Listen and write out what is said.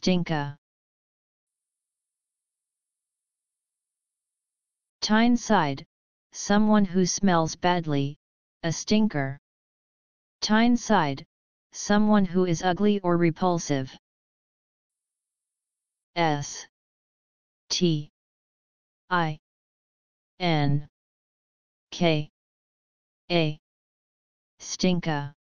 stinka. Tyneside, someone who smells badly, a stinker. Tyneside, someone who is ugly or repulsive. S. T. I. N. K. A. Stinka.